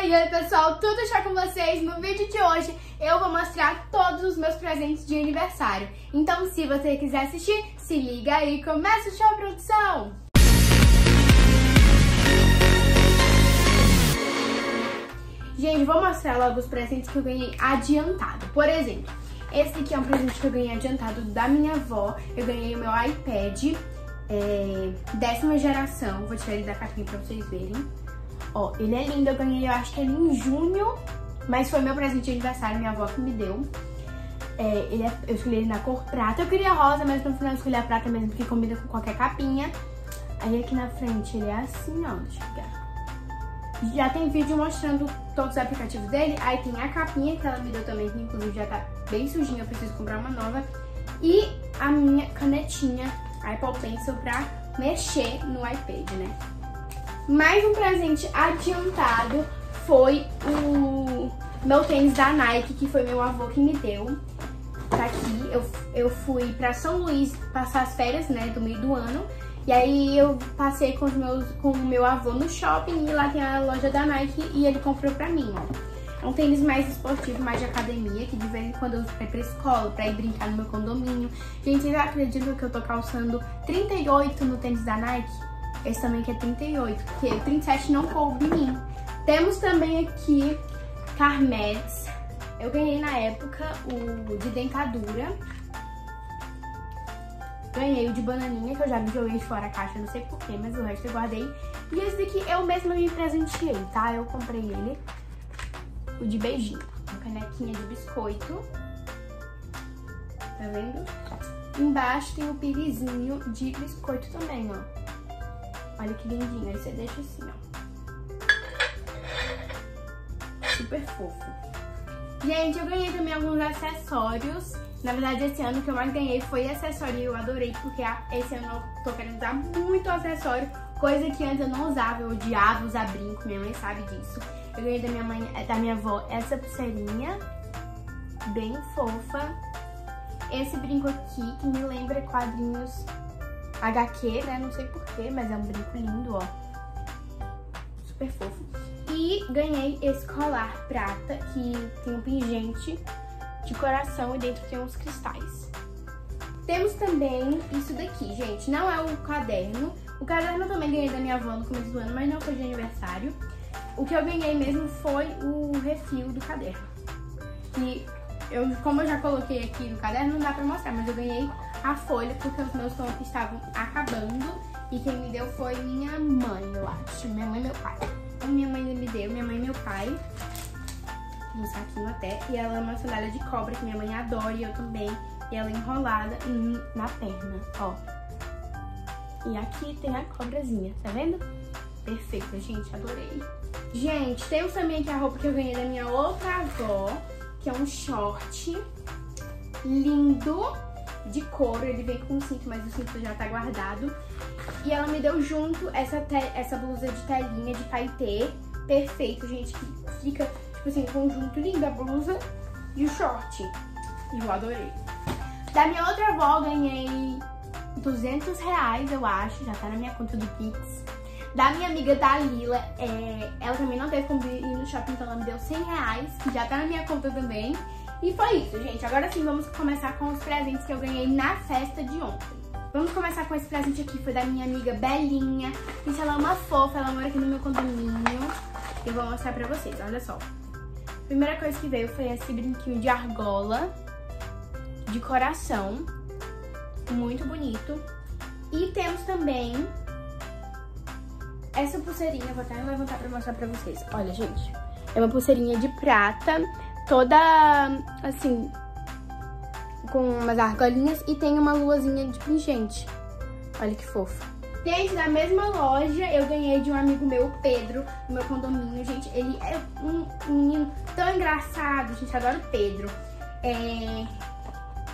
Oi, oi pessoal, tudo já com vocês? No vídeo de hoje eu vou mostrar todos os meus presentes de aniversário. Então se você quiser assistir, se liga aí começa o show, produção! Gente, vou mostrar logo os presentes que eu ganhei adiantado. Por exemplo, esse aqui é um presente que eu ganhei adiantado da minha avó. Eu ganhei o meu iPad é, décima geração. Vou tirar ele da capinha pra vocês verem. Ó, ele é lindo, eu ganhei, eu acho que ele em junho, mas foi meu presente de aniversário, minha avó que me deu. É, ele é, eu escolhi ele na cor prata. Eu queria rosa, mas no final eu escolhi a prata mesmo, porque combina com qualquer capinha. Aí aqui na frente ele é assim, ó, deixa eu pegar. Já tem vídeo mostrando todos os aplicativos dele. Aí tem a capinha que ela me deu também, que inclusive já tá bem sujinha, eu preciso comprar uma nova. E a minha canetinha Apple Pencil pra mexer no iPad, né? Mais um presente adiantado foi o meu tênis da Nike, que foi meu avô que me deu. Tá aqui, eu, eu fui pra São Luís passar as férias, né, do meio do ano. E aí eu passei com, os meus, com o meu avô no shopping e lá tem a loja da Nike e ele comprou pra mim, ó. É um tênis mais esportivo, mais de academia, que de vez em quando eu uso pra ir pra escola, pra ir brincar no meu condomínio. Gente, vocês acreditam que eu tô calçando 38 no tênis da Nike? Esse também que é 38, porque 37 não coube em mim. Temos também aqui Carmedes. Eu ganhei na época o de dentadura. Ganhei o de bananinha, que eu já me joguei fora a caixa, não sei porquê, mas o resto eu guardei. E esse daqui eu mesma me presenteei, tá? Eu comprei ele, o de beijinho. Uma canequinha de biscoito. Tá vendo? Embaixo tem o pirizinho de biscoito também, ó. Olha que lindinho. Aí você deixa assim, ó. Super fofo. Gente, eu ganhei também alguns acessórios. Na verdade, esse ano que eu mais ganhei foi acessório e eu adorei, porque esse ano eu tô querendo usar muito acessório, coisa que antes eu não usava, eu odiava usar brinco, minha mãe sabe disso. Eu ganhei da minha mãe, da minha avó essa pulseirinha, bem fofa. Esse brinco aqui, que me lembra quadrinhos HQ, né? Não sei porquê, mas é um brinco lindo, ó. Super fofo. E ganhei esse colar prata, que tem um pingente de coração e dentro tem uns cristais. Temos também isso daqui, gente. Não é o caderno. O caderno eu também ganhei da minha avó no começo do ano, mas não foi de aniversário. O que eu ganhei mesmo foi o refil do caderno. Que eu, como eu já coloquei aqui no caderno, não dá pra mostrar, mas eu ganhei a folha porque os meus estavam acabando e quem me deu foi minha mãe, eu acho. Minha mãe e meu pai. Então, minha mãe me deu, minha mãe e meu pai. Um saquinho até. E ela é uma sandália de cobra que minha mãe adora e eu também. E ela é enrolada na perna, ó. E aqui tem a cobrazinha, tá vendo? Perfeita, gente, adorei. Gente, temos também aqui a roupa que eu ganhei da minha outra avó, que é um short lindo de couro, ele vem com cinto, mas o cinto já tá guardado. E ela me deu junto essa, essa blusa de telinha de paetê, perfeito, gente, que fica, tipo assim, conjunto lindo, a blusa e o short. Eu adorei. Da minha outra avó, ganhei 200 reais, eu acho, já tá na minha conta do Pix. Da minha amiga Dalila, é, ela também não teve como ir no shopping, então ela me deu 100 reais, que já tá na minha conta também. E foi isso, gente. Agora sim, vamos começar com os presentes que eu ganhei na festa de ontem. Vamos começar com esse presente aqui, foi da minha amiga Belinha. Gente, ela é uma fofa, ela mora aqui no meu condomínio. Eu vou mostrar pra vocês, olha só. Primeira coisa que veio foi esse brinquinho de argola, de coração. Muito bonito. E temos também essa pulseirinha, vou até levantar pra mostrar pra vocês. Olha, gente, é uma pulseirinha de prata toda assim, com umas argolinhas e tem uma luazinha de pingente. Olha que fofo. Gente, na mesma loja eu ganhei de um amigo meu, Pedro, no meu condomínio. Gente, ele é um menino tão engraçado, gente, adoro Pedro. É...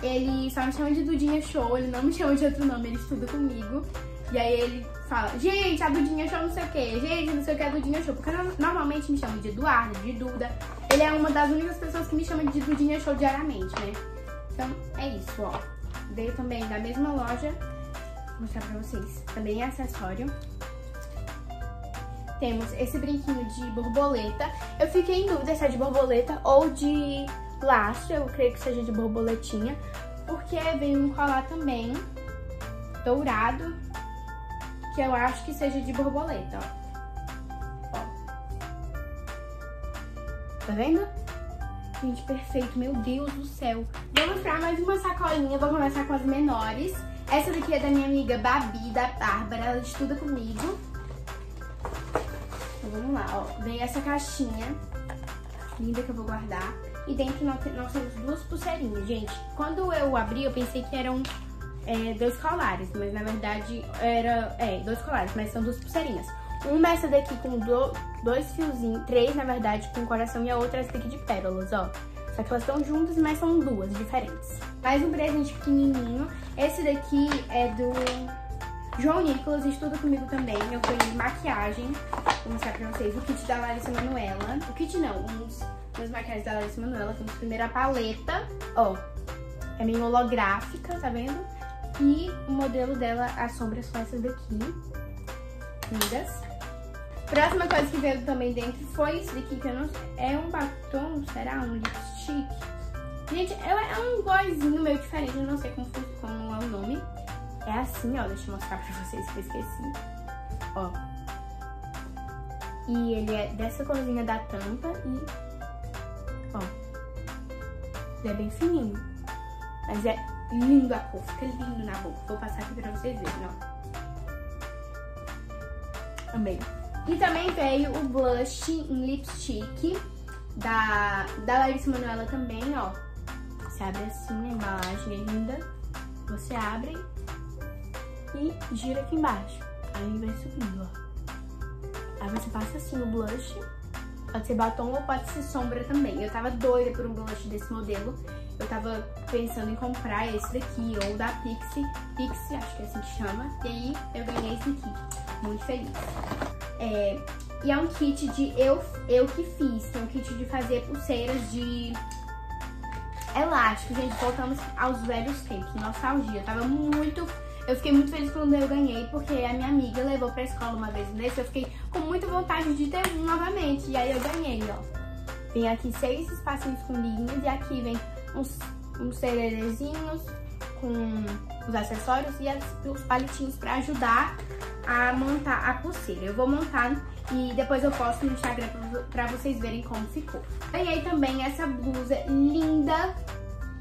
Ele só me chama de Dudinha Show, ele não me chama de outro nome, ele estuda comigo. E aí ele fala, gente, a Dudinha Show não sei o que, gente, não sei o que é a Dudinha Show. Porque normalmente me chamam de Eduardo, de Duda. Ele é uma das únicas pessoas que me chamam de Dudinha Show diariamente, né? Então, é isso, ó. Veio também da mesma loja. Vou mostrar pra vocês. Também é acessório. temos esse brinquinho de borboleta. Eu fiquei em dúvida se é de borboleta ou de laço, eu creio que seja de borboletinha, porque vem um colar também dourado, que eu acho que seja de borboleta, ó. Tá vendo? Gente, perfeito, meu Deus do céu. Vou mostrar mais uma sacolinha, vou começar com as menores. Essa daqui é da minha amiga Babi, da Bárbara, ela estuda comigo. Então vamos lá, ó. Vem essa caixinha linda que eu vou guardar. E dentro nós, nós temos duas pulseirinhas, gente. Quando eu abri, eu pensei que eram é, dois colares, mas na verdade era, é, dois colares, mas são duas pulseirinhas. Uma é essa daqui com do, dois fiozinhos, três na verdade com coração e a outra é essa daqui de pérolas, ó. Só que elas estão juntas, mas são duas diferentes. Mais um presente pequenininho. Esse daqui é do João Nicolas, estuda comigo também. Eu ganhei maquiagem. Vou mostrar pra vocês o kit da Larissa Manoela. O kit não, umas maquiagens da Larissa Manoela. Temos primeiro a paleta, ó. É meio holográfica, tá vendo? E o modelo dela, as sombras são essas daqui. Lindas. Próxima coisa que veio também dentro foi isso daqui, que eu não sei. É um batom, será? Um lipstick? Gente, é um glossinho meio diferente, eu não sei como, como é o nome. É assim, ó, deixa eu mostrar pra vocês que eu esqueci. Ó. E ele é dessa corzinha da tampa e... Ó. Ele é bem fininho. Mas é lindo a cor, fica lindo na boca. Vou passar aqui pra vocês verem, ó. Amei. E também veio o blush em lipstick da, da Larissa Manoela também, ó. Você abre assim, a embalagem é linda. Você abre e gira aqui embaixo. Aí vai subindo, ó. Aí você passa assim o blush. Pode ser batom ou pode ser sombra também. Eu tava doida por um blush desse modelo. Eu tava pensando em comprar esse daqui, ou da Pixie. Pixie, acho que é assim que chama. E aí eu ganhei esse aqui. Muito feliz. É, e é um kit de eu, eu que fiz. É um kit de fazer pulseiras de elástico. Gente, voltamos aos velhos tempos. Nostalgia. Eu tava muito... Eu fiquei muito feliz quando eu ganhei, porque a minha amiga levou pra escola uma vez desse. Eu fiquei com muita vontade de ter um novamente. E aí eu ganhei, ó. Vem aqui seis espacinhos com linhas e aqui vem uns, uns cererezinhos com os acessórios e as, os palitinhos pra ajudar a montar a pulseira. Eu vou montar e depois eu posto no Instagram pra vocês verem como ficou. Ganhei também essa blusa linda,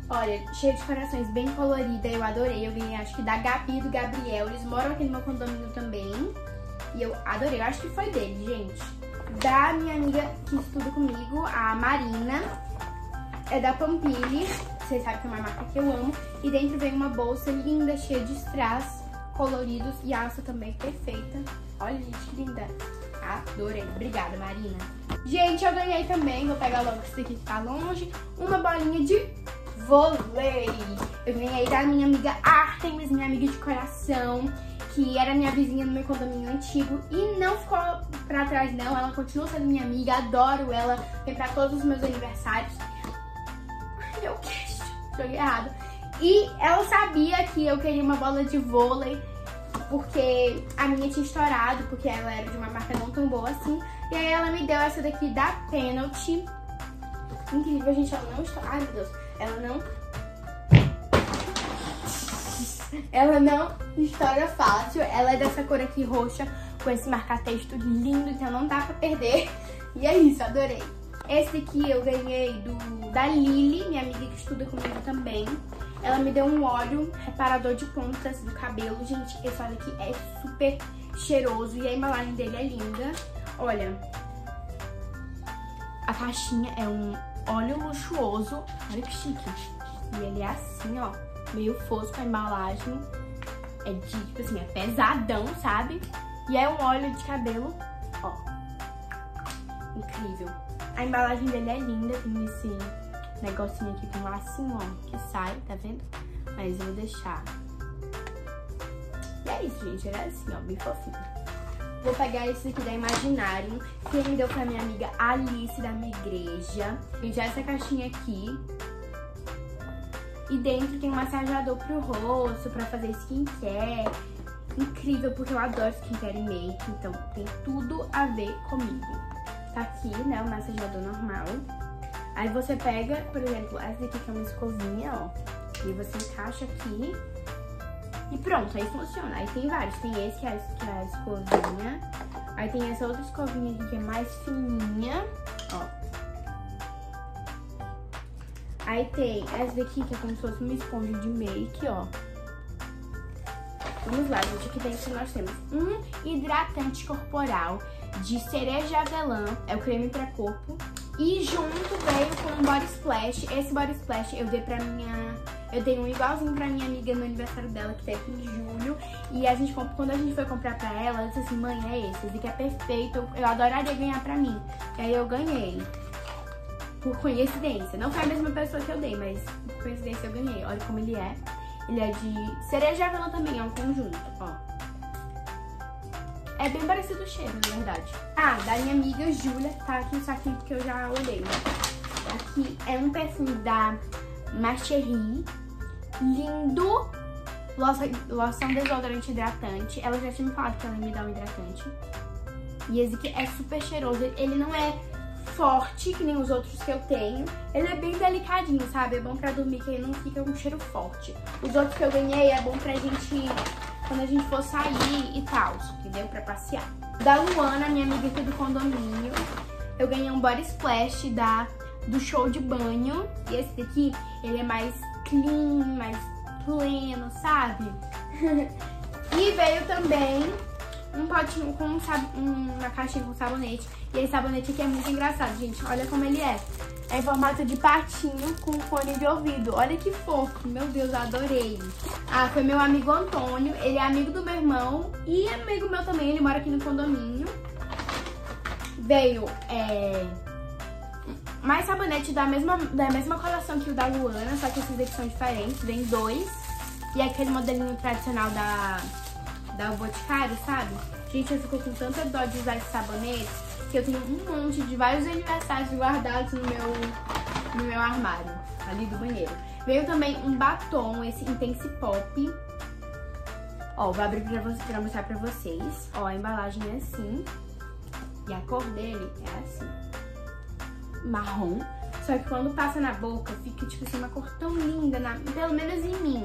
olha, cheia de corações, bem colorida, eu adorei. Eu ganhei acho que da Gabi e do Gabriel, eles moram aqui no meu condomínio também. E eu adorei, eu acho que foi dele, gente. Da minha amiga que estuda comigo, a Marina, é da Pampili, vocês sabem que é uma marca que eu amo. E dentro vem uma bolsa linda, cheia de strass coloridos e a alça também perfeita. Olha, gente, que linda. Adorei. Obrigada, Marina. Gente, eu ganhei também, vou pegar logo esse daqui que tá longe, uma bolinha de vôlei. Eu ganhei da minha amiga Artemis, minha amiga de coração, que era minha vizinha no meu condomínio antigo e não ficou pra trás não, ela continua sendo minha amiga, adoro ela, vem pra todos os meus aniversários. Ai, meu queixo, joguei errado. E ela sabia que eu queria uma bola de vôlei, porque a minha tinha estourado, porque ela era de uma marca não tão boa assim. E aí ela me deu essa daqui da Penalty. Incrível, gente, ela não estoura. Ai, meu Deus. Ela não... Ela não estoura fácil. Ela é dessa cor aqui roxa, com esse marca-texto lindo, então não dá pra perder. E é isso, adorei. Esse aqui eu ganhei do, da Lily, minha amiga que estuda comigo também. Ela me deu um óleo reparador de pontas do cabelo. Gente, esse óleo aqui é super cheiroso e a embalagem dele é linda. Olha, a caixinha é um óleo luxuoso. Olha que chique. E ele é assim, ó, meio fosco a embalagem. É de, tipo assim, é pesadão, sabe? E é um óleo de cabelo, ó. Incrível. A embalagem dele é linda, tem esse negocinho aqui com lacinho, ó, que sai, tá vendo? Mas eu vou deixar. E é isso, gente, era assim, ó, bem fofinho. Vou pegar esse aqui da Imaginarium, que ele deu pra minha amiga Alice, da minha igreja. Gente, essa caixinha aqui. E dentro tem um massageador pro rosto, pra fazer skincare. incrível, porque eu adoro skincare e make, então tem tudo a ver comigo. Tá aqui, né, o massageador normal. Aí você pega, por exemplo, essa daqui que é uma escovinha, ó. E você encaixa aqui e pronto, aí funciona. Aí tem vários, tem esse que é, que é a escovinha. Aí tem essa outra escovinha aqui que é mais fininha, ó. Aí tem essa daqui que é como se fosse uma esponja de make, ó. Vamos lá, gente. Aqui dentro nós temos um hidratante corporal de cereja avelã, é o creme para corpo. E junto veio com um body splash. Esse body splash eu dei pra minha... Eu dei um igualzinho pra minha amiga no aniversário dela, que tá aqui em julho. E a gente, quando a gente foi comprar pra ela, ela disse assim, mãe, é esse, esse aqui é perfeito, eu adoraria ganhar pra mim. E aí eu ganhei por coincidência. Não foi a mesma pessoa que eu dei, mas por coincidência eu ganhei. Olha como ele é. Ele é de cereja avelã também, é um conjunto, ó. É bem parecido o cheiro, na verdade. Ah, da minha amiga Júlia, tá aqui o saquinho que eu já olhei? Aqui é um perfume da Marcherie. Lindo. Loção, desodorante hidratante. Ela já tinha me falado que ela me dar um hidratante. E esse aqui é super cheiroso. Ele não é forte, que nem os outros que eu tenho. Ele é bem delicadinho, sabe? É bom pra dormir, que ele não fica com cheiro forte. Os outros que eu ganhei é bom pra gente, quando a gente for sair e tal, entendeu? Pra passear. Da Luana, minha amiga aqui do condomínio, eu ganhei um body splash da, do show de banho. E esse daqui, ele é mais clean, mais pleno, sabe? e veio também um potinho com um, uma caixinha com sabonete. E esse sabonete aqui é muito engraçado, gente. Olha como ele é. É em formato de patinho com fone de ouvido. Olha que fofo. Meu Deus, eu adorei. Ah, foi meu amigo Antônio. Ele é amigo do meu irmão e amigo meu também. Ele mora aqui no condomínio. Veio é, mais sabonete da mesma, da mesma coleção que o da Luana, só que esses aqui são diferentes. Vem dois. E é aquele modelinho tradicional da da Boticário, sabe? Gente, eu fico com tanta dó de usar esse sabonete que eu tenho um monte de vários aniversários guardados no meu, no meu armário, ali do banheiro. Veio também um batom, esse Intense Pop. Ó, vou abrir pra, você, pra mostrar pra vocês. Ó, a embalagem é assim. E a cor dele é assim. Marrom. Só que quando passa na boca, fica, tipo assim, uma cor tão linda, na, pelo menos em mim.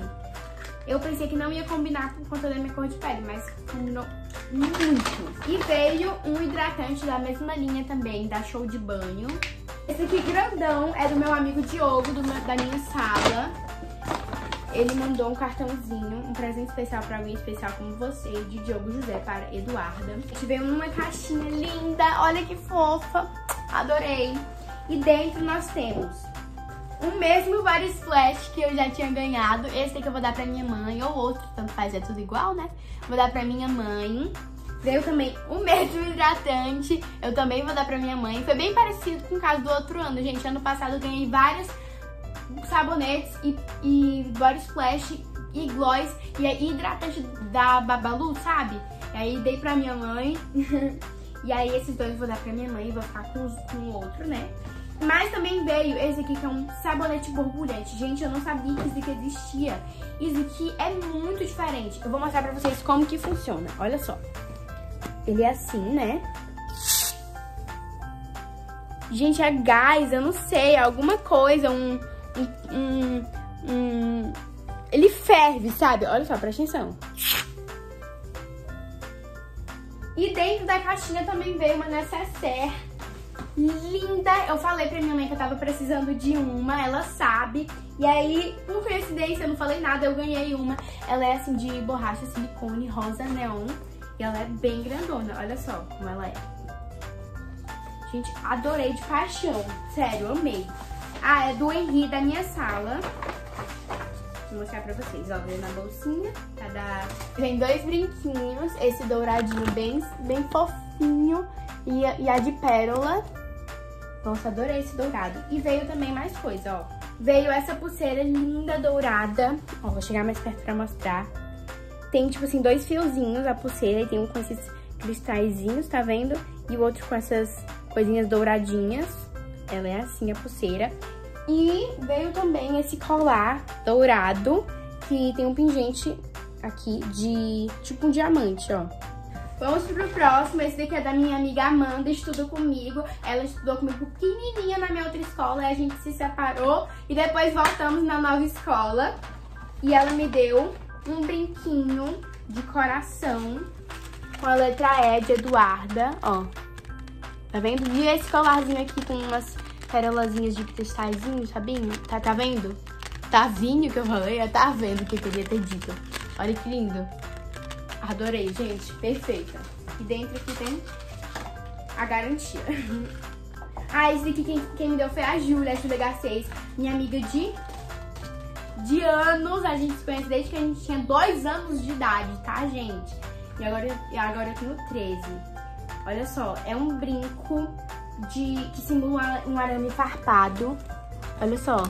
Eu pensei que não ia combinar por conta da minha cor de pele, mas combinou muito. E veio um hidratante da mesma linha também, da Show de Banho. Esse aqui grandão é do meu amigo Diogo, meu, da minha sala. Ele mandou um cartãozinho, um presente especial pra alguém especial como você, de Diogo José para Eduarda. Esse veio numa caixinha linda, olha que fofa, adorei. E dentro nós temos o mesmo body splash que eu já tinha ganhado. Esse aqui eu vou dar pra minha mãe, ou outro, tanto faz, é tudo igual, né? Vou dar pra minha mãe. Veio também o mesmo hidratante, eu também vou dar pra minha mãe. Foi bem parecido com o caso do outro ano, gente. Ano passado eu ganhei vários sabonetes e, e body splash e gloss e hidratante da Babalu, sabe? E aí dei pra minha mãe. e aí esses dois eu vou dar pra minha mãe e vou ficar com, com o outro, né? Mas também veio esse aqui que é um sabonete borbulhante. Gente, eu não sabia que isso aqui existia. Isso aqui é muito diferente. Eu vou mostrar pra vocês como que funciona. Olha só. Ele é assim, né? Gente, é gás, eu não sei, é alguma coisa, um, um, um, um... Ele ferve, sabe? Olha só, presta atenção. E dentro da caixinha também veio uma necessaire linda. Eu falei pra minha mãe que eu tava precisando de uma, ela sabe. E aí, por coincidência, eu não falei nada, eu ganhei uma. Ela é assim de borracha silicone rosa neon. E ela é bem grandona, olha só como ela é. Gente, adorei de paixão. Sério, amei. Ah, é do Henri da minha sala. Vou mostrar pra vocês, ó, veio na bolsinha, tá da... Vem dois brinquinhos, esse douradinho bem, bem fofinho e, e a de pérola nossa, adorei esse dourado. E veio também mais coisa, ó. Veio essa pulseira linda dourada. Ó, vou chegar mais perto pra mostrar. Tem, tipo assim, dois fiozinhos a pulseira. E tem um com esses cristalzinhos, tá vendo? E o outro com essas coisinhas douradinhas. Ela é assim, a pulseira. E veio também esse colar dourado, que tem um pingente aqui de tipo um diamante, ó. Vamos pro próximo, esse daqui é da minha amiga Amanda, estuda comigo. Ela estudou comigo pequenininha na minha outra escola, a gente se separou e depois voltamos na nova escola. E ela me deu um brinquinho de coração com a letra E de Eduarda, ó. Tá vendo? E esse colarzinho aqui com umas perolazinhas de cristalzinho, sabinho? Tá, tá vendo? Tá vinho que eu falei? É tá vendo o que eu queria ter dito. Olha que lindo. Adorei, gente. Perfeita. E dentro aqui tem a garantia. ah, esse aqui quem, quem me deu foi a Júlia, a Júlia minha amiga de, de anos. A gente se conhece desde que a gente tinha dois anos de idade, tá, gente? E agora, agora eu tenho 13. Olha só, é um brinco de que simula um arame farpado. Olha só.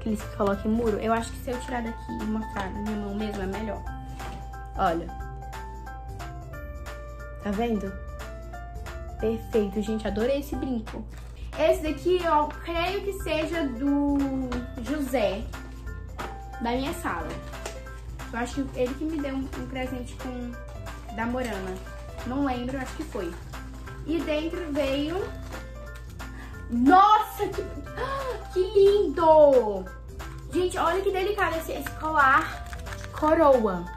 Aqueles que colocam em muro. Eu acho que se eu tirar daqui e mostrar na minha mão mesmo é melhor. Olha. Tá vendo? Perfeito, gente. Adorei esse brinco. Esse daqui, ó, creio que seja do José, da minha sala. Eu acho que ele que me deu um, um presente com da Morana. Não lembro, acho que foi. E dentro veio... Nossa, que, que lindo! Gente, olha que delicado esse, esse colar coroa.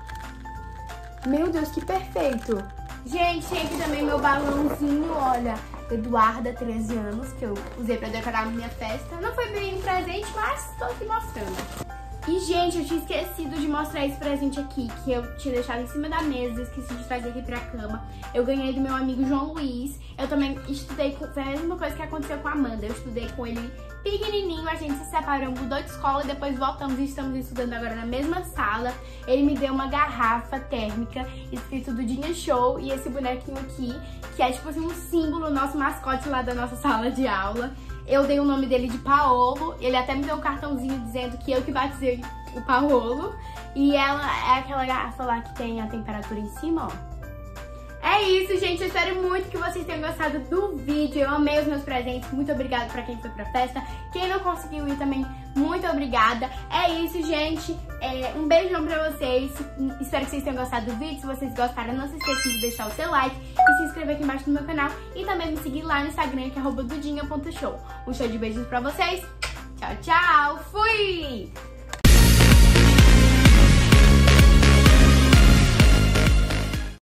Meu Deus, que perfeito! Gente, tem aqui também meu balãozinho, olha. Eduarda, 13 anos, que eu usei pra decorar a minha festa. Não foi bem um presente, mas tô aqui mostrando. E, gente, eu tinha esquecido de mostrar esse presente aqui, que eu tinha deixado em cima da mesa, esqueci de trazer aqui pra cama. Eu ganhei do meu amigo João Luiz. Eu também estudei, com, foi a mesma coisa que aconteceu com a Amanda. Eu estudei com ele pequenininho, a gente se separou, mudou de escola depois voltamos e estamos estudando agora na mesma sala. Ele me deu uma garrafa térmica escrito do Dinha Show e esse bonequinho aqui, que é tipo assim um símbolo, nosso mascote lá da nossa sala de aula. Eu dei o nome dele de Paolo. Ele até me deu um cartãozinho dizendo que eu que batizei o Paolo. E ela é aquela garrafa lá que tem a temperatura em cima, ó. É isso, gente. Eu espero muito que vocês tenham gostado do vídeo. Eu amei os meus presentes. Muito obrigada pra quem foi pra festa. Quem não conseguiu ir também, muito obrigada. É isso, gente. É, um beijão pra vocês. Espero que vocês tenham gostado do vídeo. Se vocês gostaram, não se esqueçam de deixar o seu like e se inscrever aqui embaixo no meu canal. E também me seguir lá no Instagram, que é dudinha.show. Um show de beijos pra vocês. Tchau, tchau. Fui!